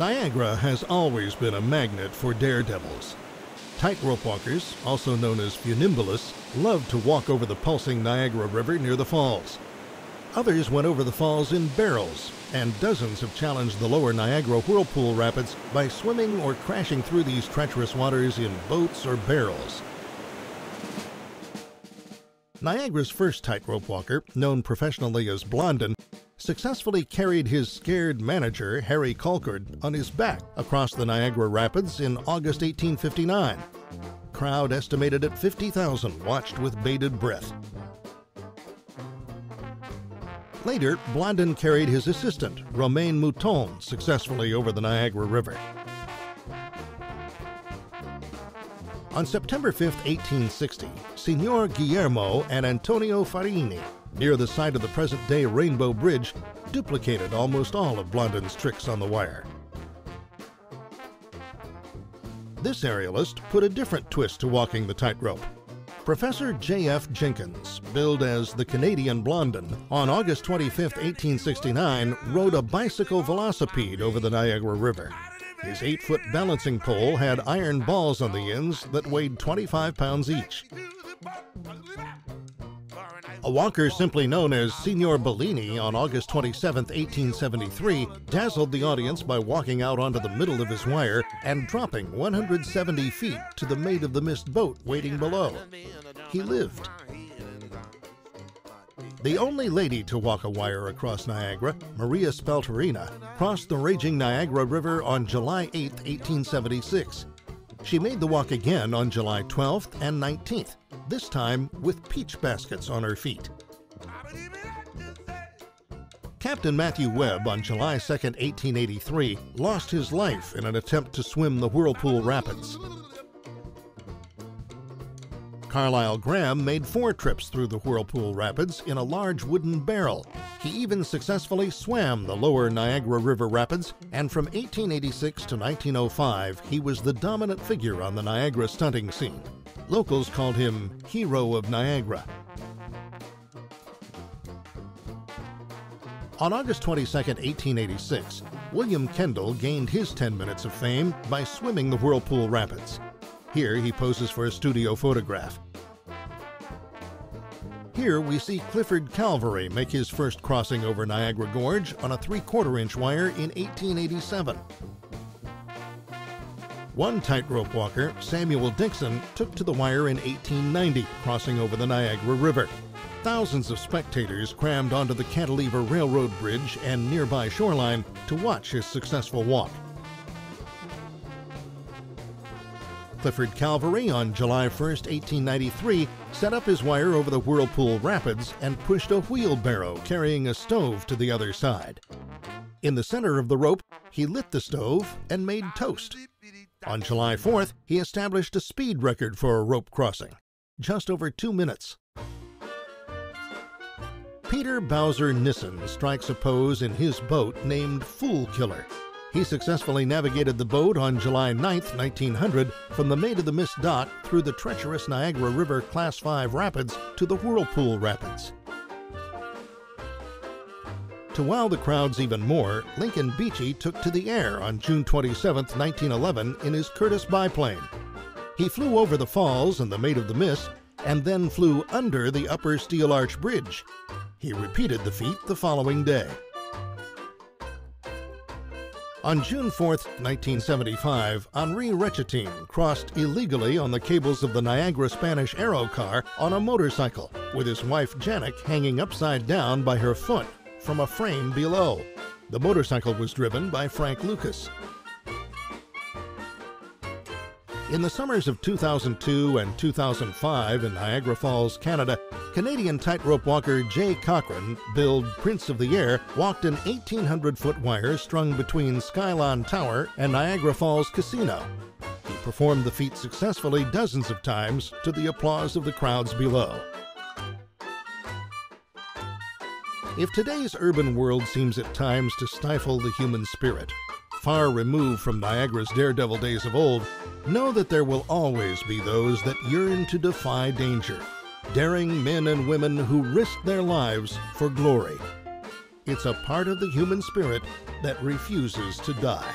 Niagara has always been a magnet for daredevils. Tightrope walkers, also known as funambulists, love to walk over the pulsing Niagara River near the falls. Others went over the falls in barrels, and dozens have challenged the lower Niagara Whirlpool Rapids by swimming or crashing through these treacherous waters in boats or barrels. Niagara's first tightrope walker, known professionally as Blondin, successfully carried his scared manager, Harry Colcord, on his back across the Niagara Rapids in August 1859. Crowd estimated at 50,000 watched with bated breath. Later, Blondin carried his assistant, Romain Mouton, successfully over the Niagara River. On September 5, 1860, Signor Guillermo and Antonio Farini near the site of the present day Rainbow Bridge, duplicated almost all of Blondin's tricks on the wire. This aerialist put a different twist to walking the tightrope. Professor J.F. Jenkins, billed as the Canadian Blondin, on August 25, 1869, rode a bicycle velocipede over the Niagara River. His eight foot balancing pole had iron balls on the ends that weighed 25 pounds each. A walker simply known as Signor Bellini on August 27, 1873, dazzled the audience by walking out onto the middle of his wire and dropping 170 feet to the Maid of the Mist boat waiting below. He lived. The only lady to walk a wire across Niagara, Maria Spelterini, crossed the raging Niagara River on July 8, 1876. She made the walk again on July 12th and 19th, this time with peach baskets on her feet. Captain Matthew Webb on July 2, 1883, lost his life in an attempt to swim the Whirlpool Rapids. Carlisle Graham made four trips through the Whirlpool Rapids in a large wooden barrel. He even successfully swam the lower Niagara River Rapids, and from 1886 to 1905, he was the dominant figure on the Niagara stunting scene. Locals called him Hero of Niagara. On August 22, 1886, William Kendall gained his 10 minutes of fame by swimming the Whirlpool Rapids. Here he poses for a studio photograph. Here we see Clifford Calverley make his first crossing over Niagara Gorge on a 3 quarter inch wire in 1887. One tightrope walker, Samuel Dixon, took to the wire in 1890, crossing over the Niagara River. Thousands of spectators crammed onto the Cantilever Railroad Bridge and nearby shoreline to watch his successful walk. Clifford Calverley on July 1, 1893, set up his wire over the Whirlpool Rapids and pushed a wheelbarrow carrying a stove to the other side. In the center of the rope, he lit the stove and made toast. On July 4th, he established a speed record for a rope crossing, just over two minutes. Peter Bowser Nissen strikes a pose in his boat named Fool Killer. He successfully navigated the boat on July 9, 1900, from the Maid of the Mist dock through the treacherous Niagara River Class 5 rapids to the Whirlpool Rapids. To wow the crowds even more, Lincoln Beachey took to the air on June 27, 1911, in his Curtiss biplane. He flew over the falls and the Maid of the Mist, and then flew under the Upper Steel Arch Bridge. He repeated the feat the following day. On June 4, 1975, Henri Rechatin crossed illegally on the cables of the Niagara Spanish Aero car on a motorcycle, with his wife Janet hanging upside down by her foot from a frame below. The motorcycle was driven by Frank Lucas. In the summers of 2002 and 2005 in Niagara Falls, Canada, Canadian tightrope walker Jay Cochrane, billed Prince of the Air, walked an 1,800 foot wire strung between Skylon Tower and Niagara Falls Casino. He performed the feat successfully dozens of times to the applause of the crowds below. If today's urban world seems at times to stifle the human spirit, far removed from Niagara's daredevil days of old, know that there will always be those that yearn to defy danger daring men and women who risk their lives for glory. It's a part of the human spirit that refuses to die.